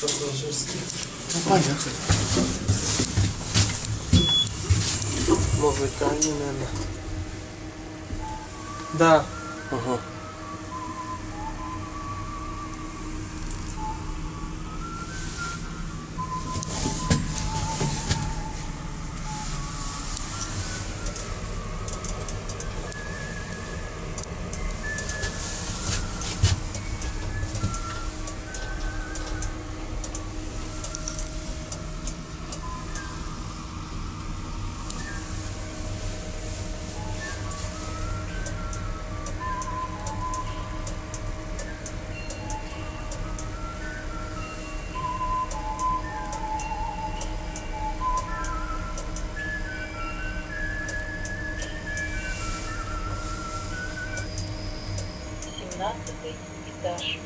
пассажирский. Ну понятно. Музыкальный, наверное. Да. Ага. Семнадцатый этаж.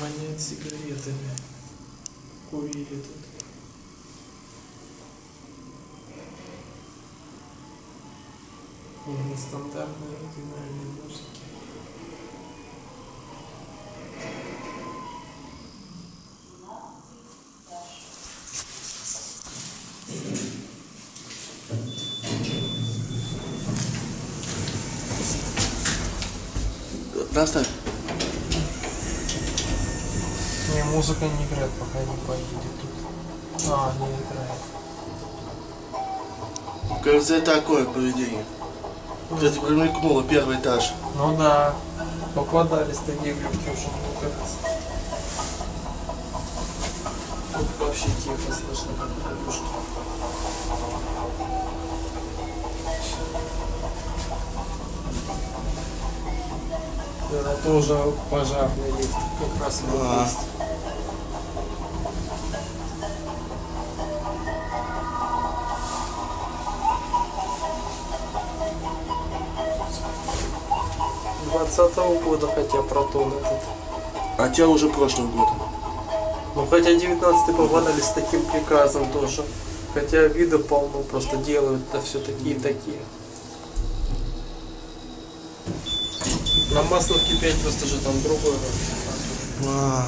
Воняет сигаретами. Курили тут. Нестандартной оригинальной музыки. Доставь. Не, музыка не играет, пока не поедет тут. А, не играет. Кажется, это такое поведение. Ты промелькнула первый этаж. Ну да, попадались такие люди уже, мне кажется. Тут вообще тихо слышно, как подушки. Это тоже пожарный лифт, как раз вот А. есть. Двадцатого года, хотя протон этот. А тебя уже прошлый год. Ну хотя 19 попадали с таким приказом тоже. Хотя вида полно, просто делают это все такие такие. На масловке 5 просто же там другой. А,